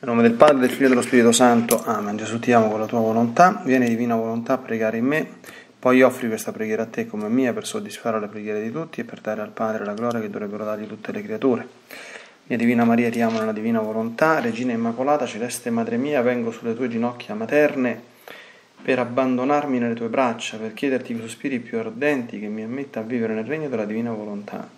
Nel nome del Padre, del Figlio e dello Spirito Santo. Amen. Gesù ti amo con la tua volontà, vieni divina volontà a pregare in me, poi offri questa preghiera a te come mia per soddisfare le preghiere di tutti e per dare al Padre la gloria che dovrebbero dargli tutte le creature. Mia Divina Maria, ti amo nella divina volontà, Regina Immacolata, Celeste Madre mia, vengo sulle tue ginocchia materne per abbandonarmi nelle tue braccia, per chiederti i sospiri più ardenti che mi ammetta a vivere nel regno della divina volontà.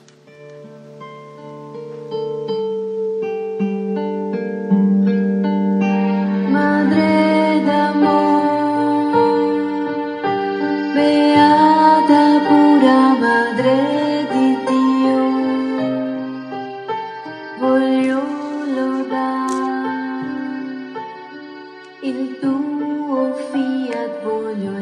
Il tuo fiat voglio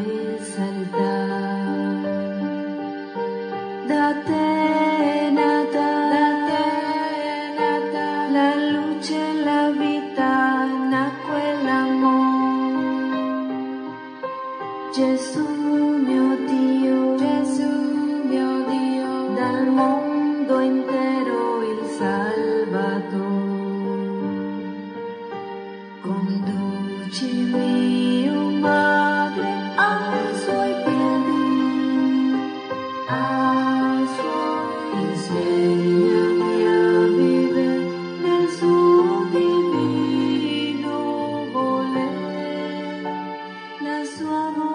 soir.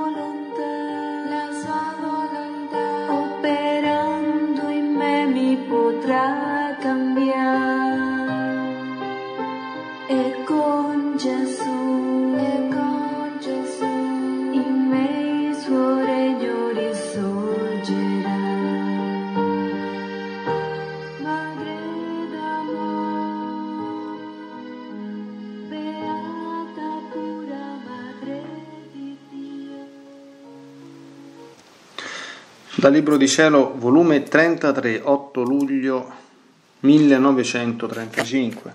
Dal Libro di Cielo, volume 33, 8 luglio 1935.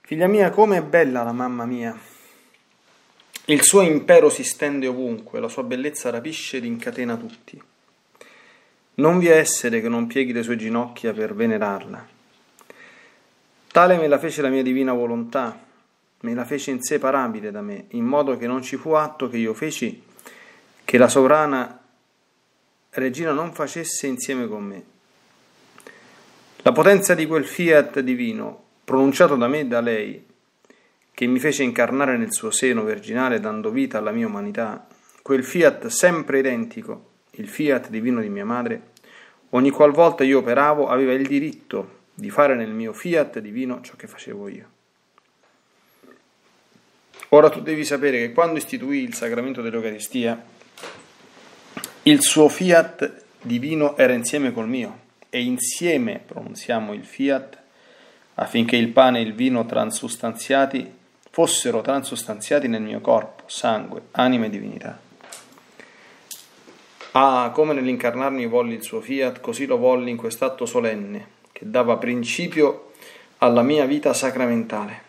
Figlia mia, come è bella la mamma mia! Il suo impero si stende ovunque, la sua bellezza rapisce ed incatena tutti. Non vi è essere che non pieghi le sue ginocchia per venerarla. Tale me la fece la mia divina volontà, me la fece inseparabile da me, in modo che non ci fu atto che io feci che la sovrana regina non facesse insieme con me. La potenza di quel fiat divino, pronunciato da me e da lei, che mi fece incarnare nel suo seno virginale dando vita alla mia umanità, quel fiat sempre identico, il fiat divino di mia madre, ogni qualvolta io operavo aveva il diritto di fare nel mio fiat divino ciò che facevo io. Ora tu devi sapere che quando istituì il sacramento dell'Eucaristia, il suo fiat divino era insieme col mio e insieme pronunziamo il fiat affinché il pane e il vino transustanziati fossero transustanziati nel mio corpo, sangue, anima e divinità. Ah, come nell'incarnarmi volli il suo fiat, così lo volli in quest'atto solenne che dava principio alla mia vita sacramentale.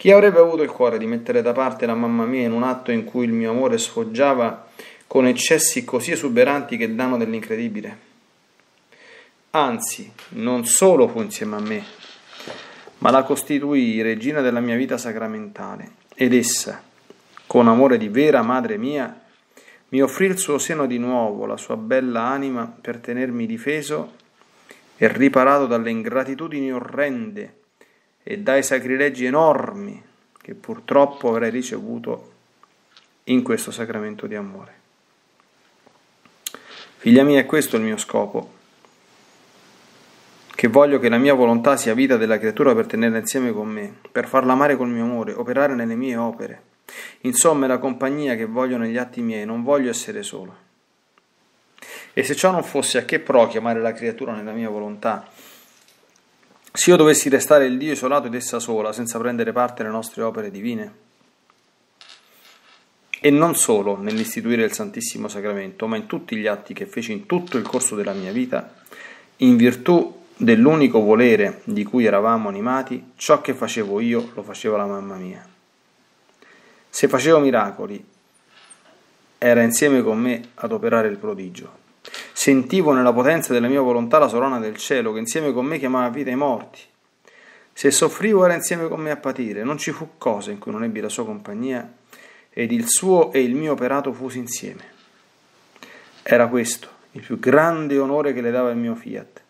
Chi avrebbe avuto il cuore di mettere da parte la mamma mia in un atto in cui il mio amore sfoggiava con eccessi così esuberanti che danno dell'incredibile? Anzi, non solo fu insieme a me, ma la costituì regina della mia vita sacramentale, ed essa, con amore di vera madre mia, mi offrì il suo seno di nuovo, la sua bella anima, per tenermi difeso e riparato dalle ingratitudini orrende e dai sacrilegi enormi che purtroppo avrei ricevuto in questo sacramento di amore. Figlia mia, è questo il mio scopo, che voglio che la mia volontà sia vita della creatura per tenerla insieme con me, per farla amare col mio amore, operare nelle mie opere. Insomma, è la compagnia che voglio negli atti miei, non voglio essere solo. E se ciò non fosse, a che pro chiamare la creatura nella mia volontà? Se io dovessi restare il Dio isolato ed essa sola, senza prendere parte alle nostre opere divine? E non solo nell'istituire il Santissimo Sacramento, ma in tutti gli atti che feci in tutto il corso della mia vita, in virtù dell'unico volere di cui eravamo animati, ciò che facevo io lo faceva la mamma mia. Se facevo miracoli, era insieme con me ad operare il prodigio. Sentivo nella potenza della mia volontà la sorona del cielo, che insieme con me chiamava vita i morti. Se soffrivo era insieme con me a patire, non ci fu cosa in cui non ebbi la sua compagnia, ed il suo e il mio operato fusi insieme. Era questo il più grande onore che le dava il mio fiat.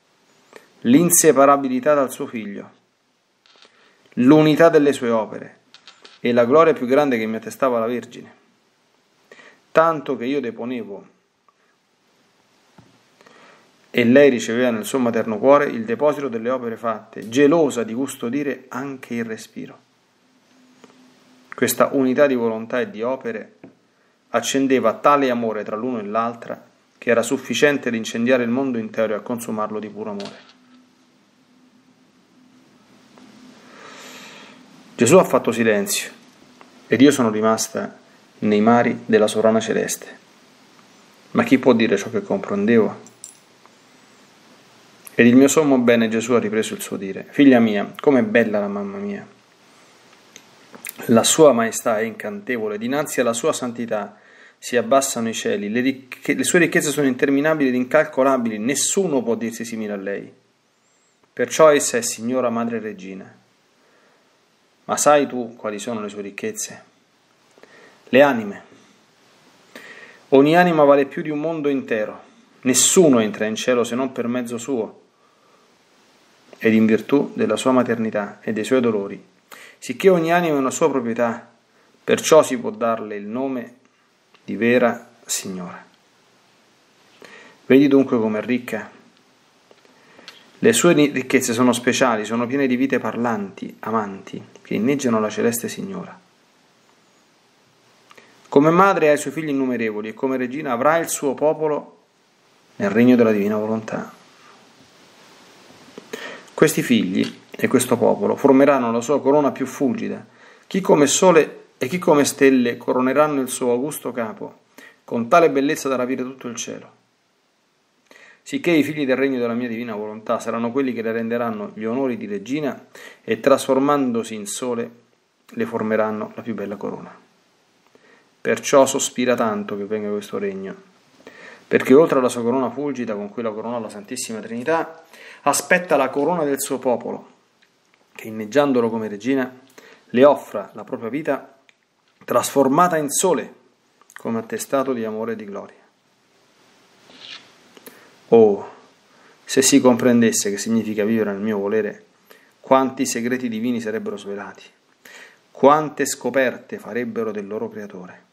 L'inseparabilità dal suo figlio, l'unità delle sue opere. E la gloria più grande che mi attestava la Vergine, tanto che io deponevo e lei riceveva nel suo materno cuore il deposito delle opere fatte, gelosa di custodire anche il respiro. Questa unità di volontà e di opere accendeva tale amore tra l'uno e l'altra che era sufficiente ad incendiare il mondo intero e a consumarlo di puro amore. Gesù ha fatto silenzio ed io sono rimasta nei mari della sovrana celeste. Ma chi può dire ciò che comprendevo? Ed il mio sommo bene Gesù ha ripreso il suo dire, figlia mia, com'è bella la mamma mia. La sua maestà è incantevole, dinanzi alla sua santità si abbassano i cieli, le, ricche, le sue ricchezze sono interminabili ed incalcolabili, nessuno può dirsi simile a lei. Perciò essa è Signora Madre Regina. Ma sai tu quali sono le sue ricchezze? Le anime. Ogni anima vale più di un mondo intero. Nessuno entra in cielo se non per mezzo suo ed in virtù della sua maternità e dei suoi dolori, sicché ogni anima è una sua proprietà, perciò si può darle il nome di vera Signora. Vedi dunque com'è ricca le sue ricchezze sono speciali, sono piene di vite parlanti, amanti, che inneggiano la celeste Signora. Come madre ha i suoi figli innumerevoli e come regina avrà il suo popolo nel regno della divina volontà. Questi figli e questo popolo formeranno la sua corona più fulgida. Chi come sole e chi come stelle coroneranno il suo augusto capo, con tale bellezza da rapire tutto il cielo sicché i figli del regno della mia divina volontà saranno quelli che le renderanno gli onori di regina e trasformandosi in sole le formeranno la più bella corona. Perciò sospira tanto che venga questo regno, perché oltre alla sua corona fulgida con cui la corona la Santissima Trinità, aspetta la corona del suo popolo, che inneggiandolo come regina le offra la propria vita trasformata in sole come attestato di amore e di gloria. Oh, se si comprendesse che significa vivere nel mio volere, quanti segreti divini sarebbero svelati, quante scoperte farebbero del loro creatore.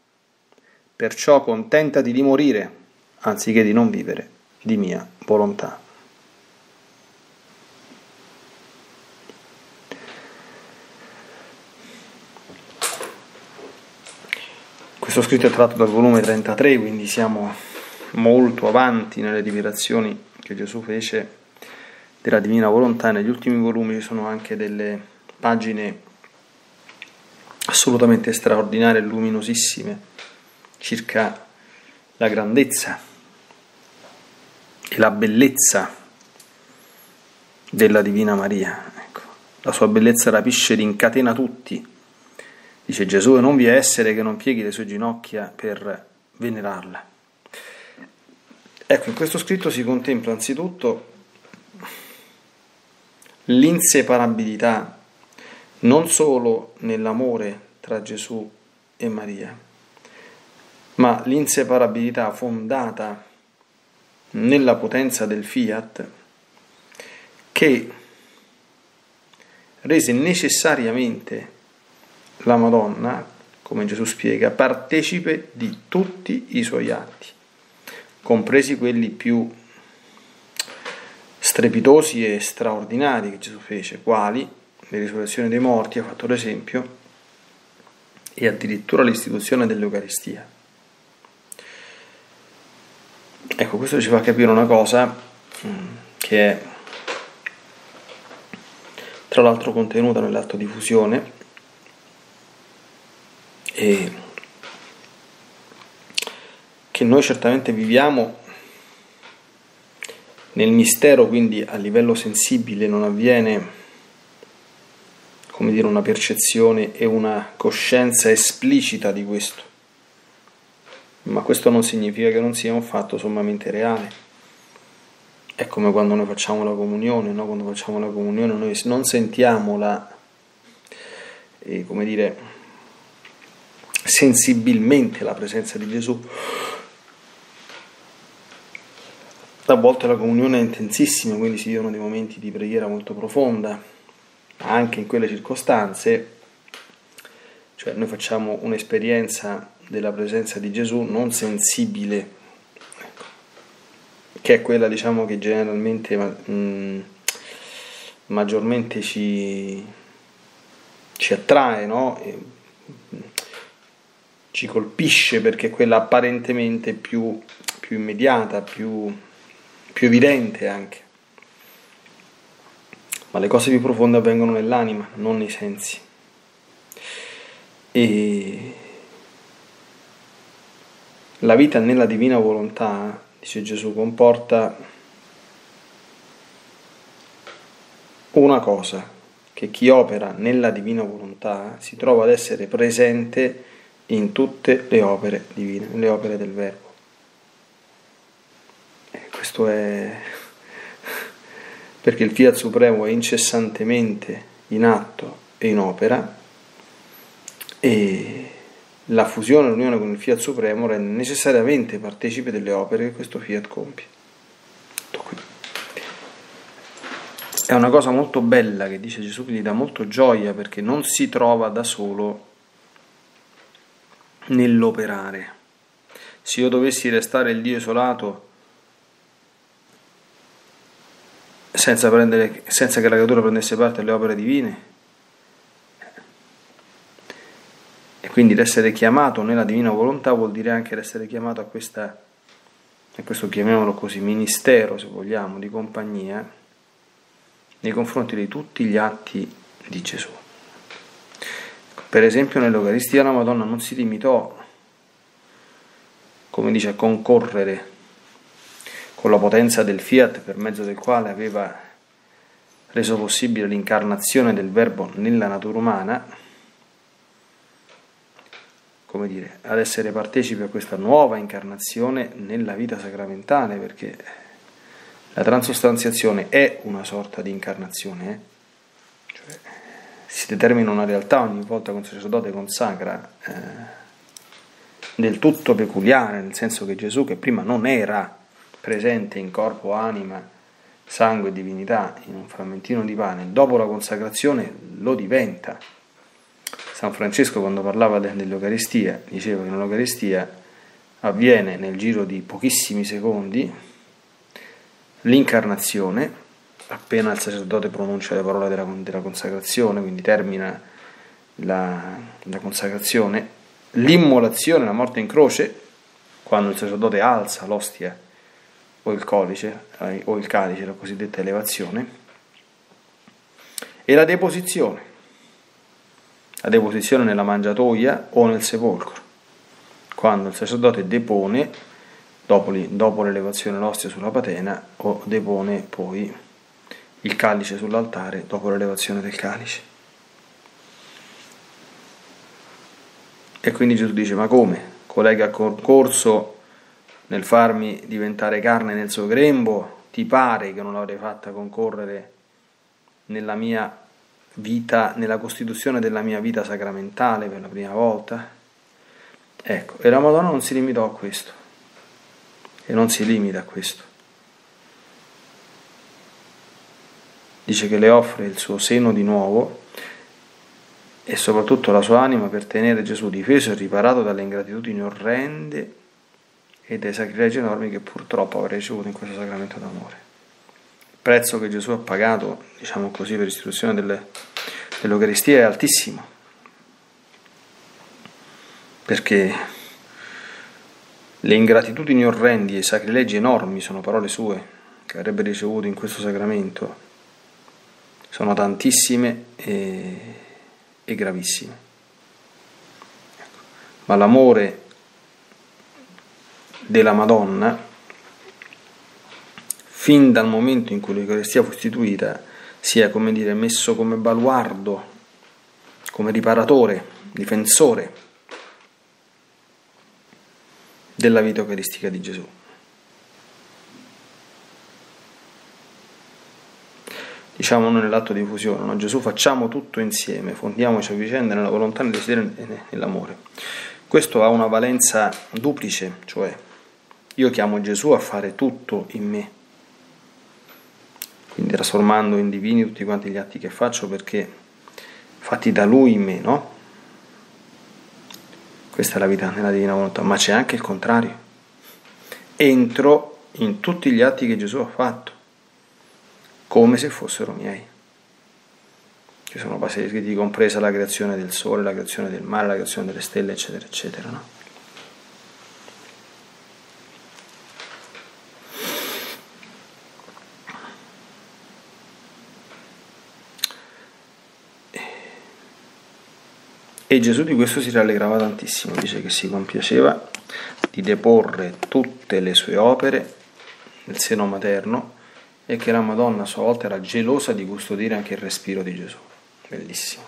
Perciò contentati di morire, anziché di non vivere di mia volontà. Questo scritto è tratto dal volume 33, quindi siamo molto avanti nelle rivelazioni che Gesù fece della divina volontà. Negli ultimi volumi ci sono anche delle pagine assolutamente straordinarie e luminosissime circa la grandezza e la bellezza della Divina Maria. Ecco, la sua bellezza rapisce ed incatena tutti. Dice Gesù, e non vi è essere che non pieghi le sue ginocchia per venerarla. Ecco, in questo scritto si contempla anzitutto l'inseparabilità non solo nell'amore tra Gesù e Maria, ma l'inseparabilità fondata nella potenza del fiat che rese necessariamente la Madonna, come Gesù spiega, partecipe di tutti i suoi atti, compresi quelli più strepitosi e straordinari che Gesù fece, quali le risurrezioni dei morti, ha fatto l'esempio, e addirittura l'istituzione dell'Eucaristia. Ecco, questo ci fa capire una cosa mm, che è tra l'altro contenuta nell'atto di fusione e che noi certamente viviamo nel mistero, quindi a livello sensibile non avviene come dire una percezione e una coscienza esplicita di questo. Ma questo non significa che non sia un fatto sommamente reale. È come quando noi facciamo la comunione, no? quando facciamo la comunione noi non sentiamo la, eh, come dire, sensibilmente la presenza di Gesù. A volte la comunione è intensissima, quindi si vivono dei momenti di preghiera molto profonda, anche in quelle circostanze, cioè noi facciamo un'esperienza della presenza di Gesù non sensibile che è quella diciamo che generalmente mh, mm, maggiormente ci, ci attrae, no? E, mm, ci colpisce perché è quella apparentemente più, più immediata, più, più evidente anche. Ma le cose più profonde avvengono nell'anima, non nei sensi. E la vita nella divina volontà dice Gesù, comporta una cosa, che chi opera nella divina volontà si trova ad essere presente in tutte le opere divine, le opere del Verbo. E questo è perché il Fiat Supremo è incessantemente in atto e in opera e la fusione e l'unione con il Fiat Supremo rende necessariamente partecipe delle opere che questo Fiat compie. È una cosa molto bella che dice Gesù che gli dà molto gioia perché non si trova da solo nell'operare. Se io dovessi restare il Dio isolato senza, prendere, senza che la creatura prendesse parte alle opere divine, Quindi l'essere chiamato nella divina volontà vuol dire anche l'essere chiamato a, questa, a questo chiamiamolo così, ministero, se vogliamo, di compagnia nei confronti di tutti gli atti di Gesù. Per esempio nell'Eucaristia la Madonna non si limitò, come dice, a concorrere con la potenza del fiat per mezzo del quale aveva reso possibile l'incarnazione del Verbo nella natura umana, come dire, ad essere partecipi a questa nuova incarnazione nella vita sacramentale, perché la transostanziazione è una sorta di incarnazione, eh? cioè, si determina una realtà ogni volta che un sacerdote consacra eh, del tutto peculiare, nel senso che Gesù, che prima non era presente in corpo, anima, sangue e divinità in un frammentino di pane, dopo la consacrazione lo diventa San Francesco quando parlava dell'Eucaristia diceva che nell'Eucaristia avviene nel giro di pochissimi secondi l'incarnazione, appena il sacerdote pronuncia le parole della, della consacrazione, quindi termina la, la consacrazione, l'immolazione, la morte in croce, quando il sacerdote alza l'ostia o il codice eh, o il calice, la cosiddetta elevazione, e la deposizione la deposizione nella mangiatoia o nel sepolcro, quando il sacerdote depone, dopo, l'elevazione l'ostia sulla patena, o depone poi il calice sull'altare dopo l'elevazione del calice. E quindi Gesù dice, ma come? Colei che ha concorso nel farmi diventare carne nel suo grembo, ti pare che non l'avrei fatta concorrere nella mia vita, nella costituzione della mia vita sacramentale per la prima volta. Ecco, e la Madonna non si limitò a questo, e non si limita a questo. Dice che le offre il suo seno di nuovo e soprattutto la sua anima per tenere Gesù difeso e riparato dalle ingratitudini orrende e dai sacrilegi enormi che purtroppo avrà ricevuto in questo sacramento d'amore. Prezzo che Gesù ha pagato, diciamo così, per l'istituzione delle, dell'Eucaristia è altissimo, perché le ingratitudini orrendi e i sacrilegi enormi sono parole sue che avrebbe ricevuto in questo sacramento, sono tantissime e, e gravissime. Ma l'amore della Madonna, fin dal momento in cui l'Eucaristia fu istituita, si è, come dire, messo come baluardo, come riparatore, difensore della vita eucaristica di Gesù. Diciamo noi nell'atto di fusione, no? Gesù facciamo tutto insieme, fondiamoci a vicenda nella volontà, nel desiderio e nell'amore. Questo ha una valenza duplice, cioè io chiamo Gesù a fare tutto in me, quindi trasformando in divini tutti quanti gli atti che faccio perché fatti da Lui in me, no? Questa è la vita nella divina volontà, ma c'è anche il contrario. Entro in tutti gli atti che Gesù ha fatto, come se fossero miei. Ci sono passaggi scritti compresa la creazione del sole, la creazione del mare, la creazione delle stelle, eccetera, eccetera, no? E Gesù di questo si rallegrava tantissimo, dice che si compiaceva di deporre tutte le sue opere nel seno materno e che la Madonna a sua volta era gelosa di custodire anche il respiro di Gesù. Bellissimo.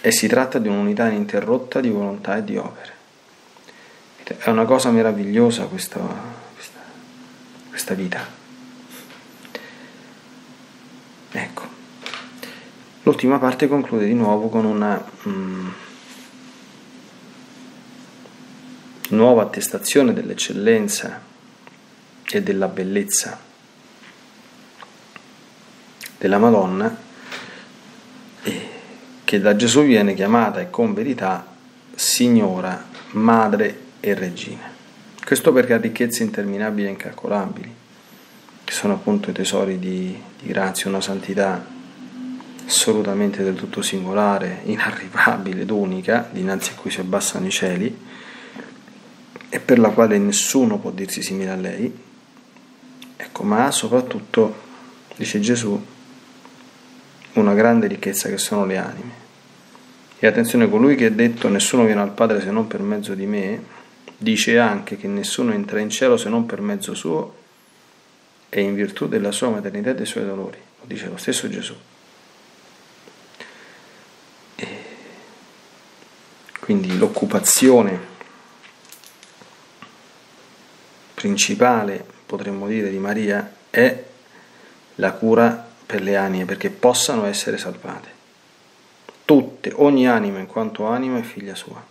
E si tratta di un'unità ininterrotta di volontà e di opere. È una cosa meravigliosa questa, questa, questa vita. Ecco. L'ultima parte conclude di nuovo con una mm, nuova attestazione dell'eccellenza e della bellezza della Madonna e che da Gesù viene chiamata e con verità Signora, Madre e Regina. Questo perché ha ricchezze interminabili e incalcolabili, che sono appunto i tesori di, di grazia, una santità assolutamente del tutto singolare, inarrivabile ed unica, dinanzi a cui si abbassano i cieli, e per la quale nessuno può dirsi simile a lei, ecco, ma ha soprattutto, dice Gesù, una grande ricchezza che sono le anime. E attenzione, colui che ha detto nessuno viene al Padre se non per mezzo di me, dice anche che nessuno entra in cielo se non per mezzo suo e in virtù della sua maternità e dei suoi dolori, lo dice lo stesso Gesù. Quindi l'occupazione principale, potremmo dire, di Maria è la cura per le anime perché possano essere salvate. Tutte, ogni anima in quanto anima è figlia sua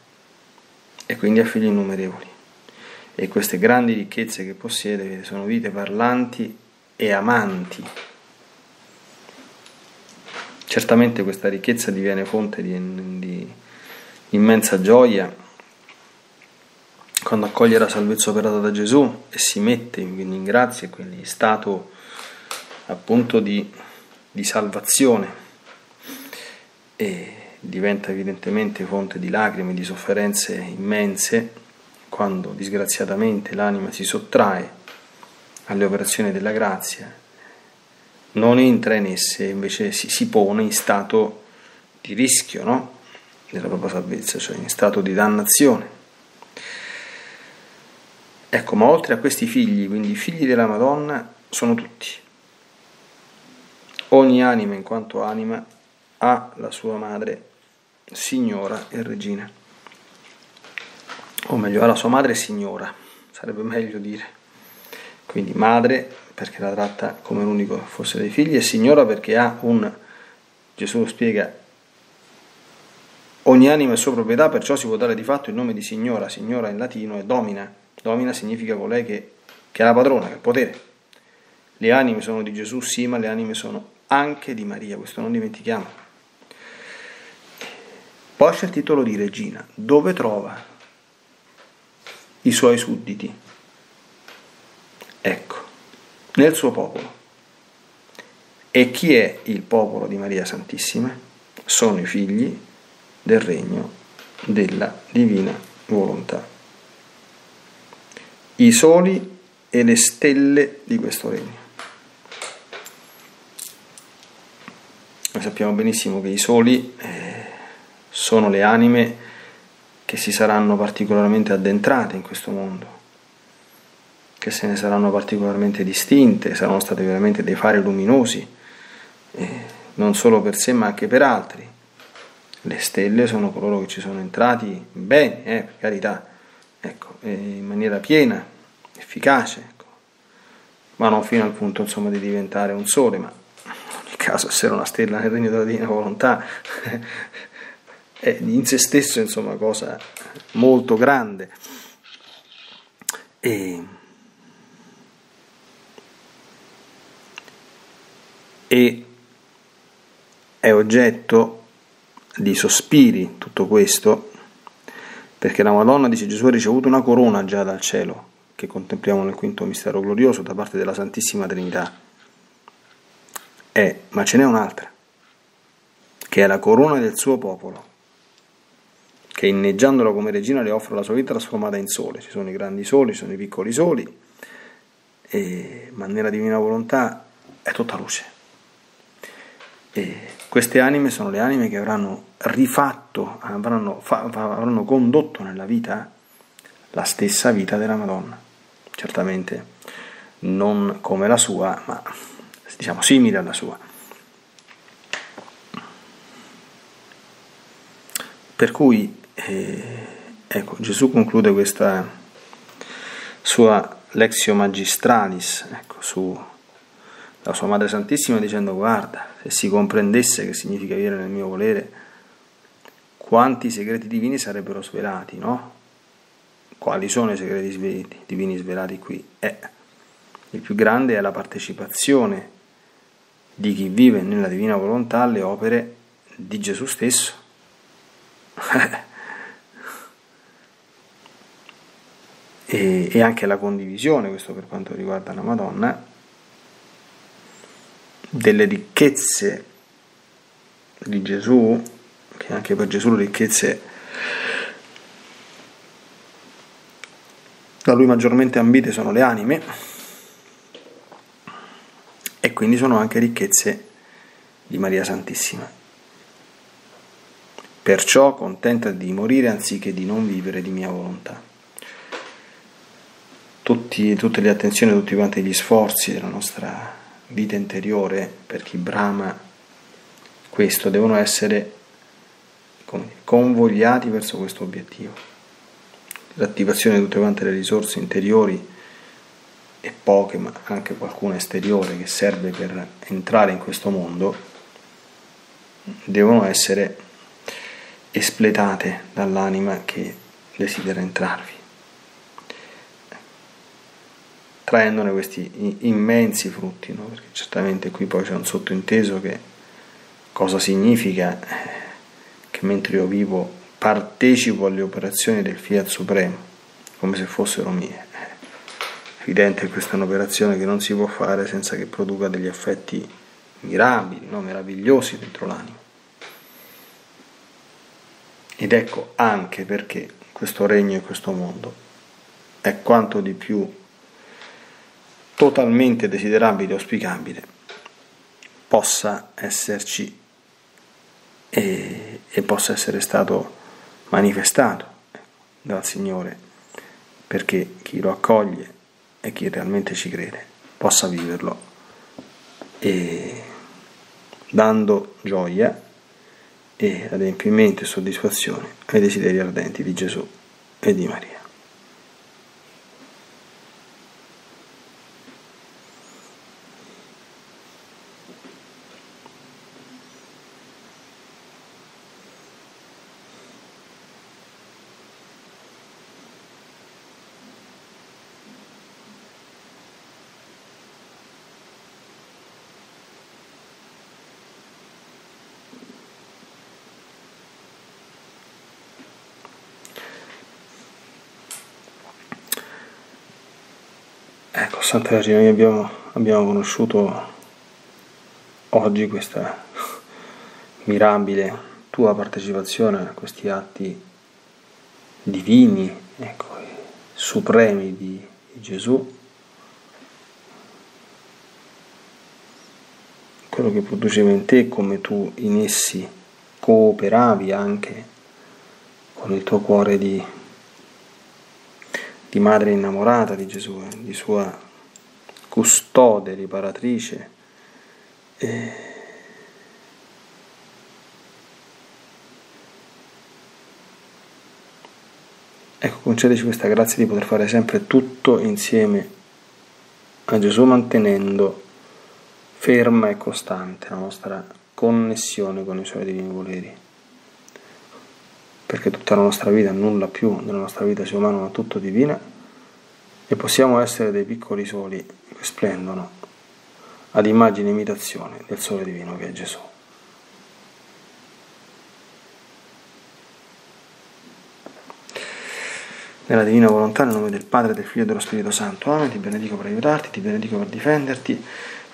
e quindi ha figli innumerevoli. E queste grandi ricchezze che possiede sono vite parlanti e amanti. Certamente questa ricchezza diviene fonte di, di immensa gioia quando accoglie la salvezza operata da Gesù e si mette quindi in grazia, quindi in stato appunto di, di salvazione e diventa evidentemente fonte di lacrime, di sofferenze immense quando disgraziatamente l'anima si sottrae alle operazioni della grazia, non entra in esse, invece si, si pone in stato di rischio, no? Della propria salvezza, cioè in stato di dannazione. Ecco, ma oltre a questi figli, quindi i figli della Madonna, sono tutti. Ogni anima in quanto anima ha la sua madre, signora e regina. O meglio, ha la sua madre signora, sarebbe meglio dire. Quindi madre perché la tratta come l'unico fosse dei figli e signora perché ha un, Gesù spiega, Ogni anima è sua proprietà, perciò si può dare di fatto il nome di signora. Signora in latino è domina. Domina significa colei che, che è la padrona, che ha il potere. Le anime sono di Gesù, sì, ma le anime sono anche di Maria, questo non dimentichiamo. Poi c'è il titolo di regina, dove trova i suoi sudditi? Ecco, nel suo popolo. E chi è il popolo di Maria Santissima? Sono i figli del regno della divina volontà. I soli e le stelle di questo regno. Noi sappiamo benissimo che i soli eh, sono le anime che si saranno particolarmente addentrate in questo mondo, che se ne saranno particolarmente distinte, saranno state veramente dei fari luminosi, eh, non solo per sé ma anche per altri. Le stelle sono coloro che ci sono entrati bene, eh, per carità, ecco, in maniera piena, efficace, ecco. ma non fino al punto insomma, di diventare un sole, ma in ogni caso essere una stella nel regno della divina volontà è in se stesso insomma cosa molto grande. E, e è oggetto di sospiri tutto questo, perché la Madonna, dice Gesù, ha ricevuto una corona già dal cielo, che contempliamo nel quinto mistero glorioso da parte della Santissima Trinità. È, ma ce n'è un'altra, che è la corona del suo popolo che inneggiandola come regina le offre la sua vita trasformata in sole. Ci sono i grandi soli, ci sono i piccoli soli, e, ma nella divina volontà è tutta luce. E queste anime sono le anime che avranno rifatto, avranno, avranno condotto nella vita la stessa vita della Madonna. Certamente non come la sua, ma diciamo simile alla sua. Per cui e, ecco, Gesù conclude questa sua lexio magistralis ecco, sulla sua Madre Santissima dicendo guarda, se si comprendesse che significa vivere nel mio volere, quanti segreti divini sarebbero svelati, no? Quali sono i segreti divini svelati qui? Eh, il più grande è la partecipazione di chi vive nella divina volontà alle opere di Gesù stesso. e, e anche la condivisione, questo per quanto riguarda la Madonna, delle ricchezze di Gesù, che anche per Gesù le ricchezze da lui maggiormente ambite sono le anime e quindi sono anche ricchezze di Maria Santissima. Perciò contenta di morire anziché di non vivere di mia volontà tutti, tutte le attenzioni, tutti quanti gli sforzi della nostra vita interiore per chi brama questo devono essere convogliati verso questo obiettivo. L'attivazione di tutte quante le risorse interiori e poche, ma anche qualcuna esteriore che serve per entrare in questo mondo, devono essere espletate dall'anima che desidera entrarvi. Traendone questi immensi frutti, no? perché certamente qui poi c'è un sottointeso che cosa significa che mentre io vivo partecipo alle operazioni del Fiat Supremo, come se fossero mie. È evidente che questa è un'operazione che non si può fare senza che produca degli effetti mirabili, no? meravigliosi dentro l'anima. Ed ecco anche perché questo regno e questo mondo è quanto di più totalmente desiderabile e auspicabile possa esserci e, e possa essere stato manifestato ecco, dal Signore perché chi lo accoglie e chi realmente ci crede possa viverlo e dando gioia e adempimento e soddisfazione ai desideri ardenti di Gesù e di Maria. Ecco, Santa Vergine, noi abbiamo, abbiamo conosciuto oggi questa mirabile tua partecipazione a questi atti divini, ecco, supremi di Gesù, quello che produceva in te, come tu in essi cooperavi anche con il tuo cuore di, di madre innamorata di Gesù, eh, di sua custode, riparatrice. E ecco, concedici questa grazia di poter fare sempre tutto insieme a Gesù, mantenendo ferma e costante la nostra connessione con i suoi divini voleri. Perché tutta la nostra vita, nulla più nella nostra vita sia umana, ma tutto divina, e possiamo essere dei piccoli soli che splendono ad immagine e imitazione del sole divino che è Gesù. Nella divina volontà, nel nome del Padre, del Figlio e dello Spirito Santo. Amen. Ti benedico per aiutarti, ti benedico per difenderti